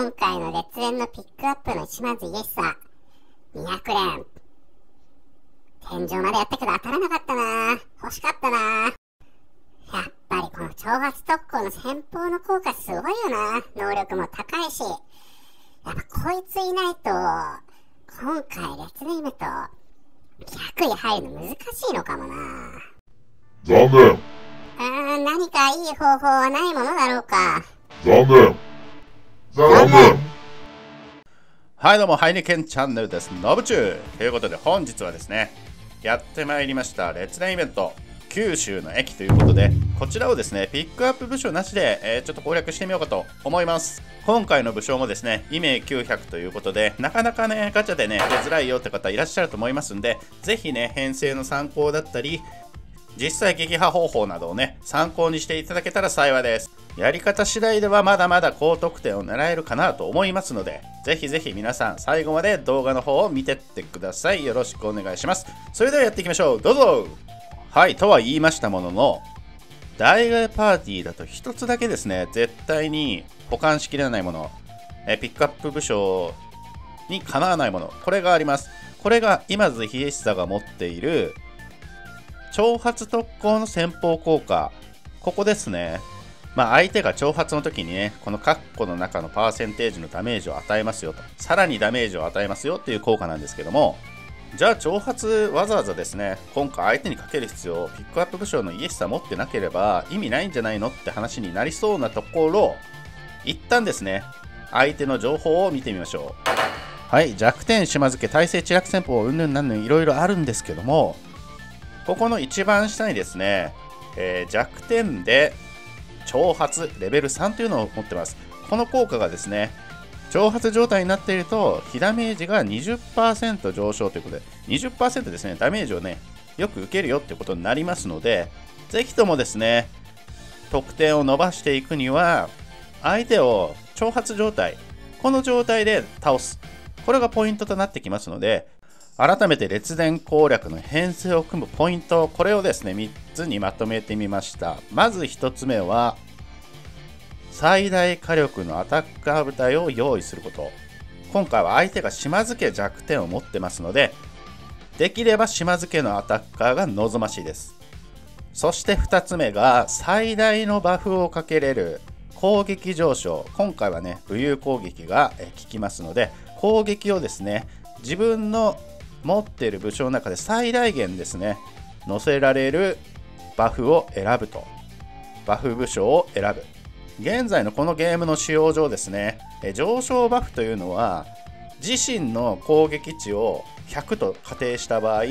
今回の列伝のピックアップの島津イエスさ200連。天井までやったけど当たらなかったな欲しかったなやっぱりこの挑発特攻の先方の効果すごいよな能力も高いし。やっぱこいついないと、今回列伝イベント、100位入るの難しいのかもな残念あー何かいい方法はないものだろうか。残念はいどうもハイネケンチャンネルです。ノブチューということで本日はですねやってまいりました列伝イベント九州の駅ということでこちらをですねピックアップ部署なしで、えーちょっと攻略してみようかと思います。今回の武将もですねイメ900ということでなかなかねガチャでね出づらいよって方いらっしゃると思いますんでぜひね編成の参考だったり実際撃破方法などをね参考にしていただけたら幸いです。やり方次第ではまだまだ高得点を狙えるかなと思いますのでぜひぜひ皆さん最後まで動画の方を見てってください。よろしくお願いします。それではやっていきましょう。どうぞ。はいとは言いましたものの大外パーティーだと一つだけですね。絶対に保管しきれないもの。えピックアップ武将にかなわないもの。これがあります。これが今津秀久が持っている挑発特攻の先方効果。ここですね。まあ相手が挑発の時にねこのカッコの中のパーセンテージのダメージを与えますよと。さらにダメージを与えますよっていう効果なんですけども。じゃあ挑発わざわざですね今回相手にかける必要ピックアップ武将のイエスさ持ってなければ意味ないんじゃないのって話になりそうなところ。一旦ですね相手の情報を見てみましょう。はい弱点島付け耐性知略戦法うんぬんなんぬんいろいろあるんですけども。ここの一番下にですね、えー弱点で挑発レベル3というのを持ってます。この効果がですね挑発状態になっていると被ダメージが20%上昇ということで20%ですねダメージをねよく受けるよってことになりますのでぜひともですね得点を伸ばしていくには相手を挑発状態この状態で倒す。これがポイントとなってきますので改めて列伝攻略の編成を組むポイントこれをですね3つにまとめてみました。まず1つ目は最大火力のアタッカー部隊を用意すること。今回は相手が島津家弱点を持ってますのでできれば島津家のアタッカーが望ましいです。そして2つ目が最大のバフをかけれる攻撃上昇。今回はね武勇攻撃が効きますので攻撃をですね自分の持っている武将の中で最大限ですね乗せられるバフを選ぶと。バフ武将を選ぶ。現在のこのゲームの使用上ですね上昇バフというのは自身の攻撃値を100と仮定した場合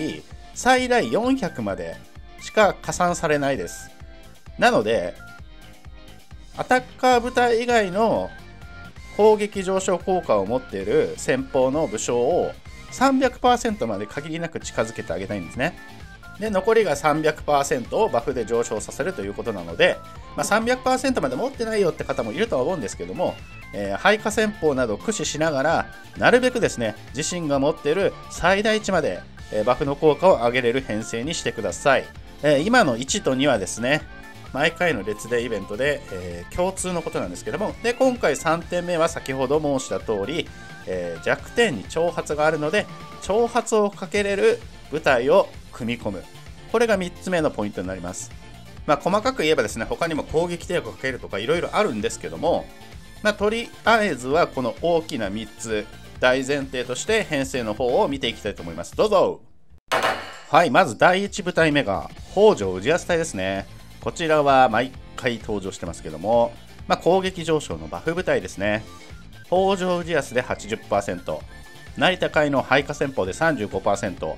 最大400までしか加算されないです。なのでアタッカー部隊以外の攻撃上昇効果を持っている先方の武将を300%まで限りなく近づけてあげたいんですね。で残りが300%をバフで上昇させるということなので、まあ、300%まで持ってないよって方もいるとは思うんですけども、えー配下戦法などを駆使しながらなるべくですね自身が持っている最大値まで、えーバフの効果を上げれる編成にしてください、えー今の1と2はですね毎回の列伝イベントで、えー共通のことなんですけどもで今回3点目は先ほど申した通り、えー弱点に挑発があるので挑発をかけれる部隊を組み込む。これが3つ目のポイントになります。まあ細かく言えばですね他にも攻撃抵抗をかけるとかいろいろあるんですけどもまあとりあえずはこの大きな3つ大前提として編成の方を見ていきたいと思います。どうぞ。はいまず第1部隊目が北条氏康隊ですね。こちらは毎回登場してますけども、まあ、攻撃上昇のバフ部隊ですね。北条氏康で80%成田海の配下戦法で35%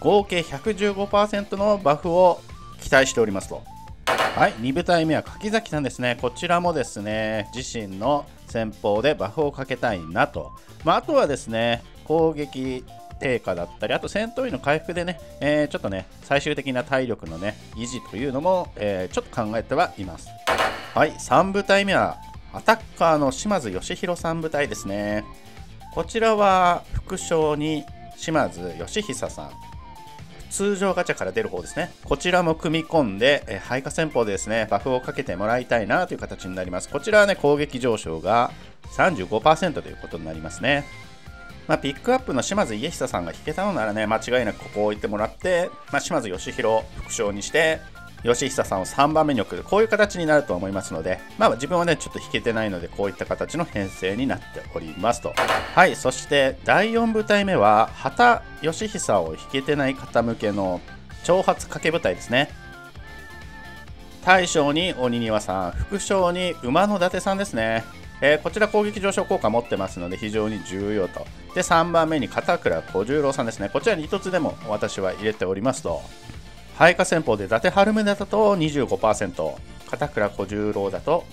合計115%のバフを期待しておりますと。はい2部隊目は柿崎さんですね。こちらもですね自身の戦法でバフをかけたいなと、まあ、あとはですね攻撃低下だったりあと戦闘員の回復でね、えーちょっとね最終的な体力のね維持というのも、えーちょっと考えてはいます。はい3部隊目はアタッカーの島津義弘さん部隊ですねこちらは副将に島津義久さん通常ガチャから出る方ですね。こちらも組み込んで、え配下戦法でですね、バフをかけてもらいたいなという形になります。こちらはね、攻撃上昇が35%ということになりますね。まあ、ピックアップの島津家久さんが引けたのならね、間違いなくここを置いてもらって、まあ、島津義弘副将にして、吉久さんを3番目に送る、こういう形になると思いますので、まあ自分はね、ちょっと引けてないので、こういった形の編成になっておりますと。はい、そして第4部隊目は、畑義久を引けてない方向けの挑発掛け部隊ですね。大将に鬼庭さん、副将に馬の伊達さんですね。えー、こちら攻撃上昇効果持ってますので非常に重要と。で、3番目に片倉小十郎さんですね。こちらに1つでも私は入れておりますと。配下戦法で伊達春宗だと25%、片倉小十郎だと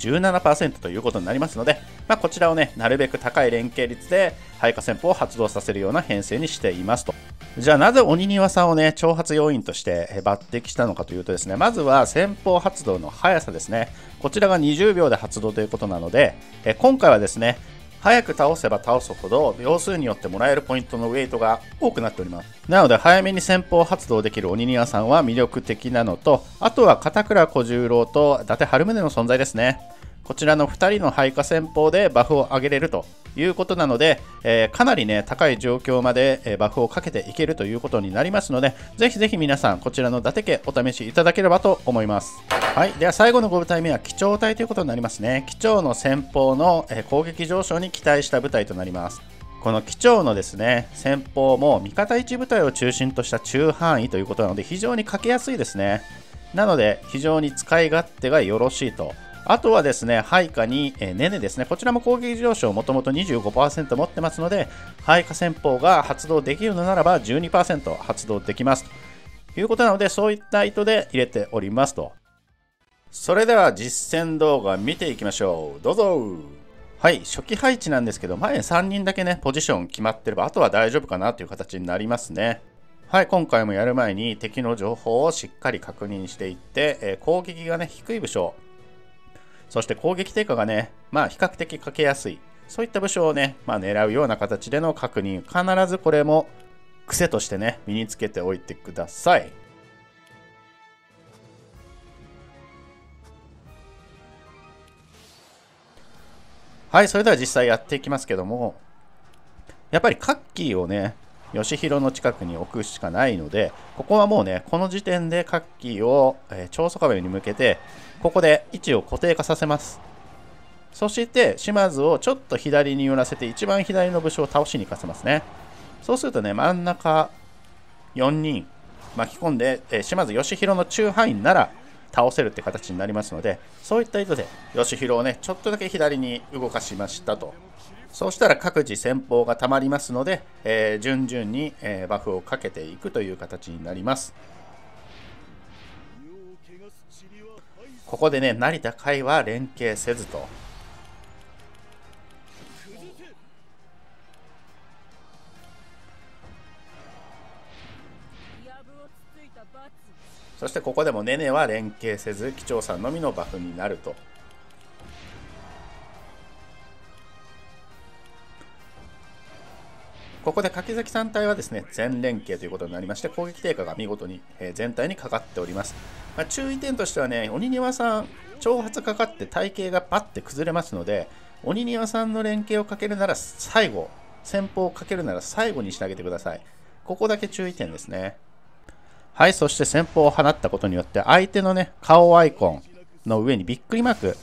17%ということになりますので、まあ、こちらをね、なるべく高い連携率で配下戦法を発動させるような編成にしていますと。じゃあなぜ鬼庭さんをね、挑発要員として抜擢したのかというとですね、まずは先方発動の速さですね。こちらが20秒で発動ということなので、え今回はですね、早く倒せば倒すほど秒数によってもらえるポイントのウェイトが多くなっております。なので早めに先方発動できる鬼庭さんは魅力的なのとあとは片倉小十郎と伊達春宗の存在ですね。こちらの2人の配下戦法でバフを上げれるということなので、えー、かなりね、高い状況まで、えバフをかけていけるということになりますので、ぜひぜひ皆さん、こちらの伊達家お試しいただければと思います。はい、では最後の5部隊目は機長隊ということになりますね。機長の先方の、え攻撃上昇に期待した部隊となります。この機長のですね、先方も味方1部隊を中心とした中範囲ということなので、非常にかけやすいですね。なので、非常に使い勝手がよろしいとあとはですね、配下に、えー、ネネですね。こちらも攻撃上昇もともと25%持ってますので、配下戦法が発動できるのならば12%発動できますということなので、そういった意図で入れておりますと。それでは実践動画見ていきましょう。どうぞはい、初期配置なんですけど、前3人だけね、ポジション決まってれば、あとは大丈夫かなという形になりますね。はい、今回もやる前に敵の情報をしっかり確認していって、えー、攻撃がね、低い武将、そして攻撃低下がね、まあ比較的かけやすい。そういった武将をね、まあ狙うような形での確認。必ずこれも癖としてね、身につけておいてください。はい、それでは実際やっていきますけども、やっぱりカッキーをね、吉弘の近くに置くしかないので、ここはもうね、この時点でカッキーを、えー、長宗我部に向けて、ここで位置を固定化させます。そして、島津をちょっと左に寄らせて、一番左の武将を倒しに行かせますね。そうするとね、真ん中4人巻き込んで、えー、島津義弘の中範囲なら倒せるって形になりますので、そういった意図で義弘をね、ちょっとだけ左に動かしましたと。そうしたら各自戦法がたまりますので、えー、順々に、えー、バフをかけていくという形になります。ここでね、成田海は連携せずと。そしてここでもネネは連携せず、機長さんのみのバフになると。ここで柿崎3体はですね全連携ということになりまして攻撃低下が見事に、え全体にかかっております、まあ、注意点としてはね鬼庭さん挑発かかって体型がパッて崩れますので鬼庭さんの連携をかけるなら最後先方をかけるなら最後にしてあげてください。ここだけ注意点ですね。はいそして先方を放ったことによって相手のね顔アイコンの上にびっくりマーク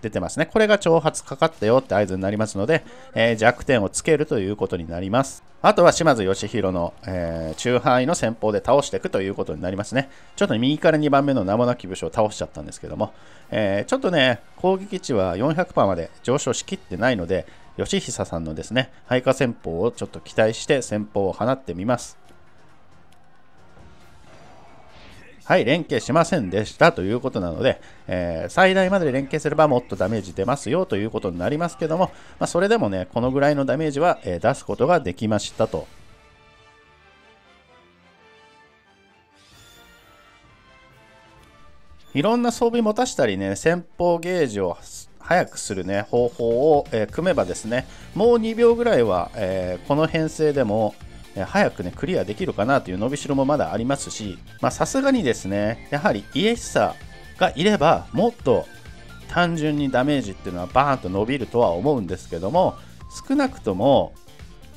出てますね。これが挑発かかったよって合図になりますので、えー、弱点をつけるということになります。あとは島津義弘の、えー、中範囲の戦法で倒していくということになりますね。ちょっと右から2番目の名もなき武将を倒しちゃったんですけども、えー、ちょっとね、攻撃値は400%まで上昇しきってないので、義久さんのですね、配下戦法をちょっと期待して戦法を放ってみます。はい、連携しませんでしたということなので、えー、最大まで連携すればもっとダメージ出ますよということになりますけども、まあ、それでもね、このぐらいのダメージは、えー、出すことができましたと。いろんな装備持たしたりね、先方ゲージを早くするね、方法を、えー、組めばですね、もう2秒ぐらいは、えー、この編成でも早くねクリアできるかなという伸びしろもまだありますしまさすがにですねやはりイエスサがいればもっと単純にダメージっていうのはバーンと伸びるとは思うんですけども少なくとも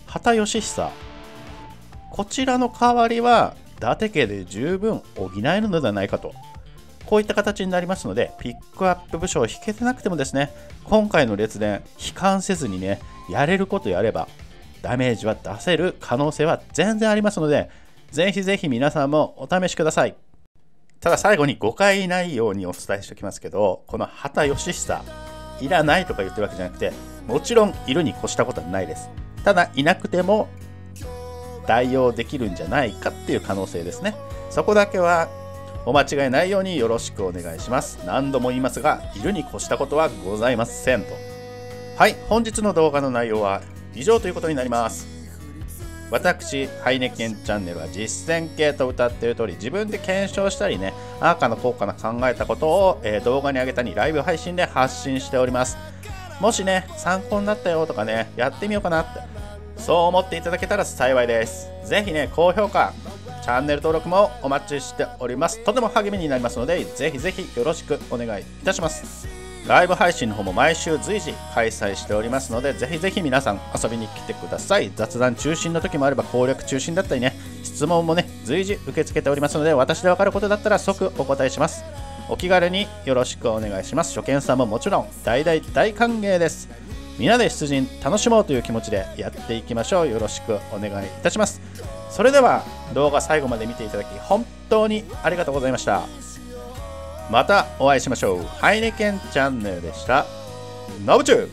畑義久こちらの代わりは伊達家で十分補えるのではないかとこういった形になりますのでピックアップ部署を引けてなくてもですね今回の列伝悲観せずにねやれることやればダメージは出せる可能性は全然ありますのでぜひぜひ皆さんもお試しください。ただ最後に誤解ないようにお伝えしておきますけどこの畑義久いらないとか言ってるわけじゃなくてもちろんいるに越したことはないです。ただいなくても代用できるんじゃないかっていう可能性ですね。そこだけはお間違いないようによろしくお願いします。何度も言いますがいるに越したことはございませんと。はい本日の動画の内容は以上ということになります私、ハイネケンチャンネルは実践系と歌っている通り、自分で検証したりね、アーカの効果の考えたことを、えー、動画に上げたり、ライブ配信で発信しております。もしね、参考になったよとかね、やってみようかなって、そう思っていただけたら幸いです。ぜひね、高評価、チャンネル登録もお待ちしております。とても励みになりますので、ぜひぜひよろしくお願いいたします。ライブ配信の方も毎週随時開催しておりますので、ぜひぜひ皆さん遊びに来てください。雑談中心の時もあれば攻略中心だったりね、質問もね、随時受け付けておりますので、私でわかることだったら即お答えします。お気軽によろしくお願いします。初見さんももちろん大大大歓迎です。みんなで出陣楽しもうという気持ちでやっていきましょう。よろしくお願いいたします。それでは動画最後まで見ていただき本当にありがとうございました。またお会いしましょう。ハイネケンチャンネルでした。ノブチュー。